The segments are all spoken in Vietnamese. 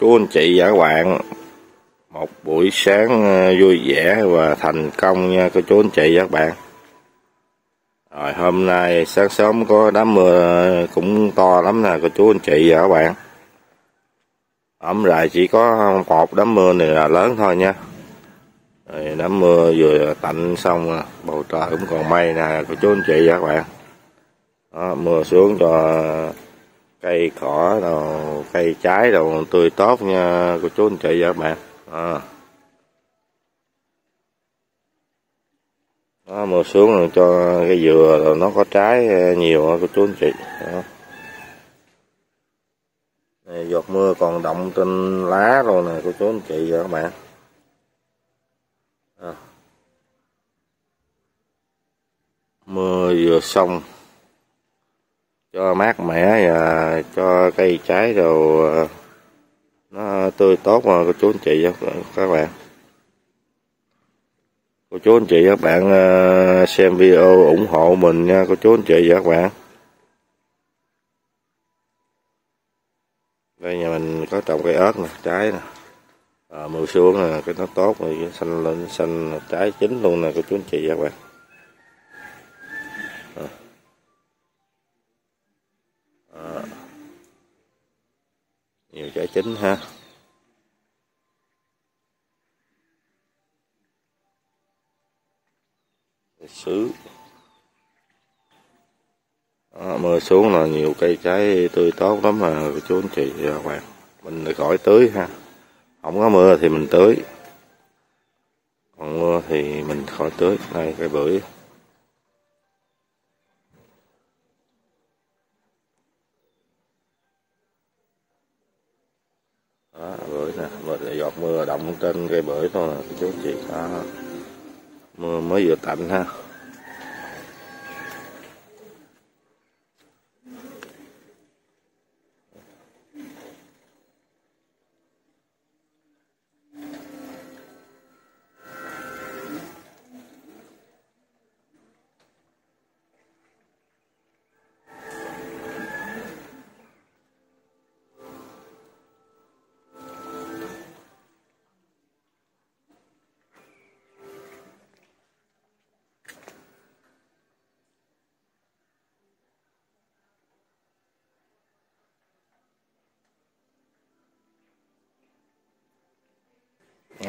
chú anh chị và các bạn một buổi sáng ờ, vui vẻ và thành công nha cô chú anh chị và các bạn. Rồi hôm nay sáng sớm có đám mưa cũng to lắm nè cô chú anh chị và các bạn ẩm lại chỉ có một đám mưa này là lớn thôi nha. Rồi đám mưa vừa tạnh xong bầu trời cũng còn mây nè cô chú anh chị và các bạn đó, mưa xuống cho cây cỏ đồ cây trái đồ tươi tốt nha cô chú anh chị và các bạn à. Đó, mưa xuống rồi cho cái dừa rồi nó có trái nhiều cô chú anh chị đó. Này, giọt mưa còn động trên lá rồi nè cô chú anh chị và các bạn à. mưa vừa xong cho mát mẻ và cho cây trái rồi ờ, nó tươi tốt mà cô chú anh chị các bạn. Cô chú anh chị các bạn ờ, xem video ủng hộ mình nha cô chú anh chị và các bạn. Đây nhà mình có trồng cây ớt nè trái nè. À, mưa xuống nè cái nó tốt rồi xanh lên xanh trái chín luôn nè cô chú anh chị và các bạn. Chính ha. Sứ à, mưa xuống là nhiều cây trái tươi tốt lắm mà chú anh chị và các bạn mình lại khỏi tưới ha. Không có mưa thì mình tưới. Còn mưa thì mình khỏi tưới. Đây cây bưởi. Đó bưởi nè là giọt mưa động trên cây bưởi thôi chú chị đó mưa mới vừa tạnh ha.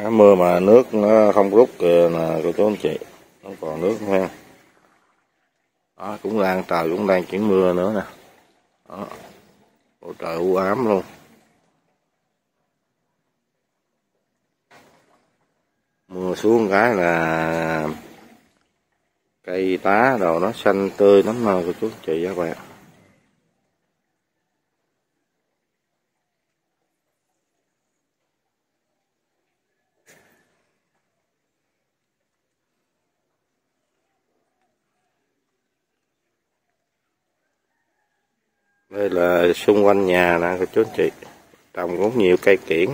Mưa mà nước nó không rút kìa là cô chú anh chị. Nó còn nước ha. Đó, cũng đang, trời cũng đang chuyển mưa nữa nè. Đó. Bầu trời, u ám luôn. Mưa xuống cái là cây tá đồ nó xanh tươi lắm mà cô chú anh chị, các bạn. Đây là xung quanh nhà nè cô chú anh chị. Trồng cũng nhiều cây kiển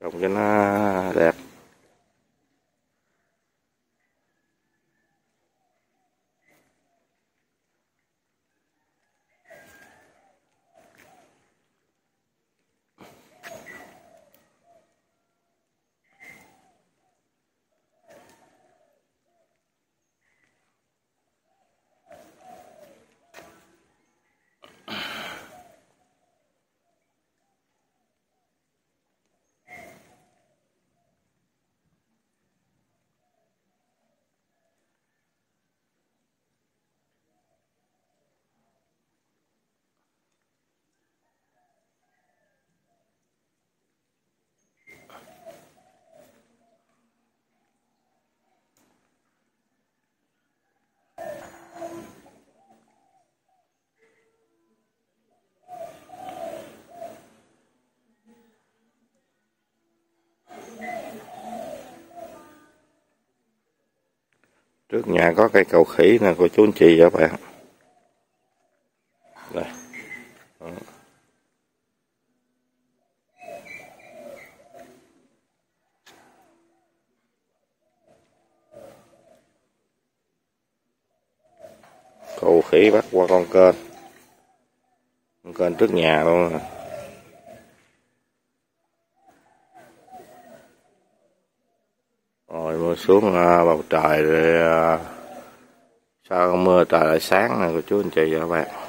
trồng cho nó đẹp. Trước nhà có cây cầu khỉ nè, cô chú anh chị và các bạn đây. Đó. cầu khỉ bắt qua con kênh. Con kênh trước nhà luôn nè. Rồi mưa xuống à, bầu trời rồi à, sao sau mưa trời lại sáng này cô chú anh chị và các bạn?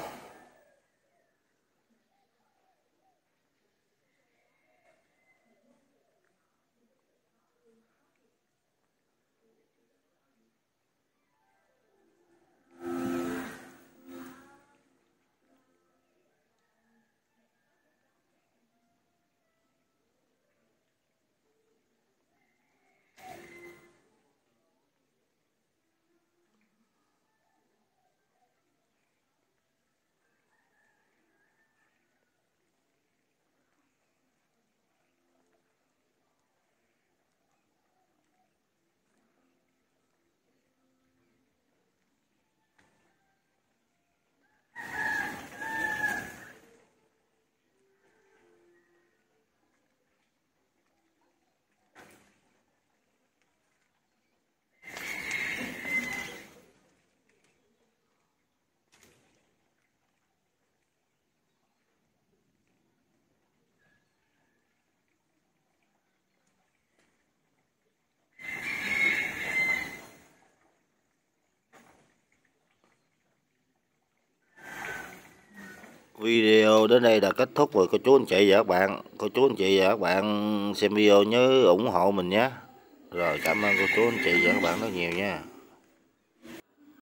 Video đến đây là kết thúc rồi. Cô chú anh chị và các bạn, cô chú anh chị và các bạn xem video nhớ ủng hộ mình nhé. Rồi, cảm ơn cô chú anh chị và các bạn rất nhiều nha.